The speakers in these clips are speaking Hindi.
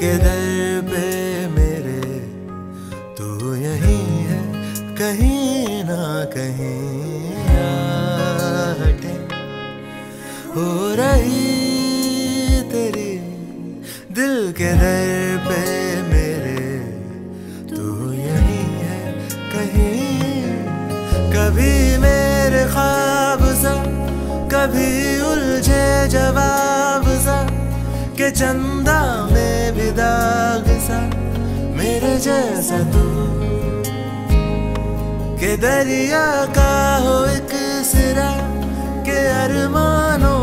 के मेरे। तू यही है कहीं ना कहीं। हो रही तेरी दिल के दर पे मेरे। तू यही है कहीं, कभी मेरे ख्वाब सा, कभी उलझे जवाब सा, के चंदा में भी दाग सा, मेरे जैसा तू। के दरिया का हो एक सिरा, के अरमानों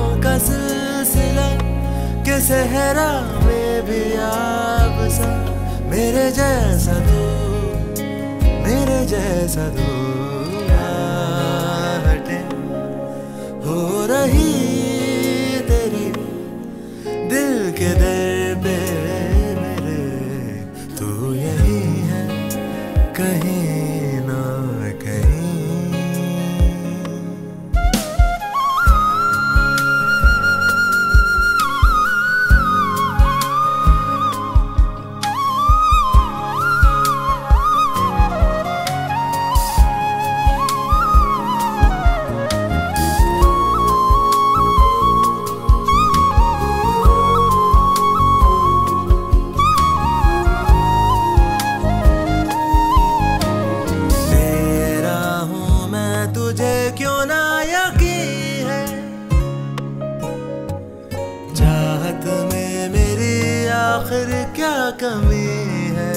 सहरा में भी आप सा मेरे जैसा तू मेरे जैसा तू हटे हो रही तेरी दिल के दर पे मेरे, तू यही है कहीं आखिर क्या कमी है?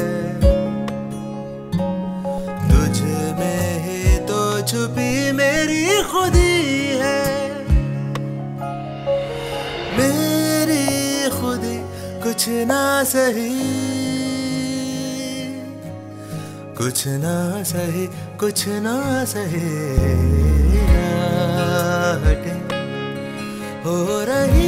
तुझ में ही तो छुपी मेरी खुदी है। मेरी खुदी कुछ ना सही, कुछ ना सही, कुछ ना सही। हो रही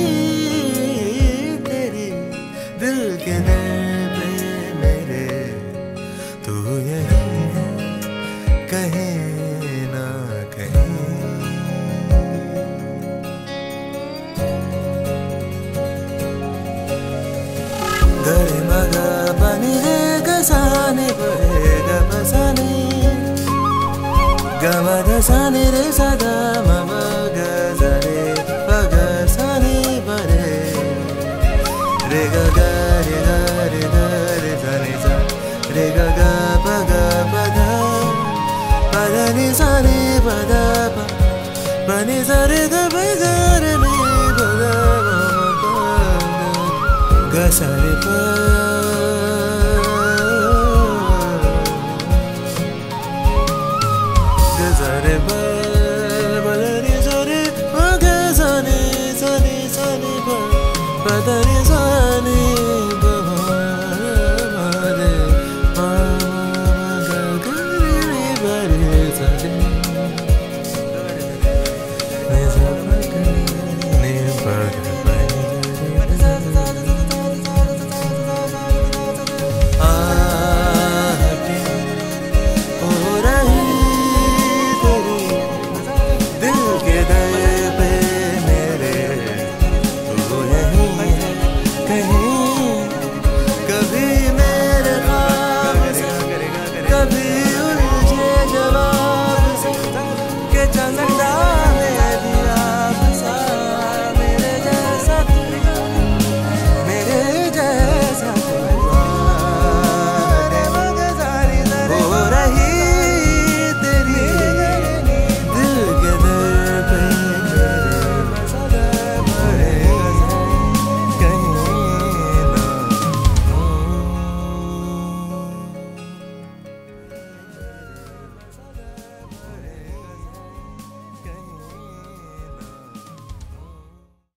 कहीं ना कहीं। गरे मगा बनी गसाने बरे ग बसाने। गम दसाने रे सदा मम ग जरे पग साने बरे रे ग रे ग रे ग रे सा रे ग ग ni sa ni pa da pa pa ni sa re ga pa ga re ni pa da pa pa ga sa re pa ga sa re pa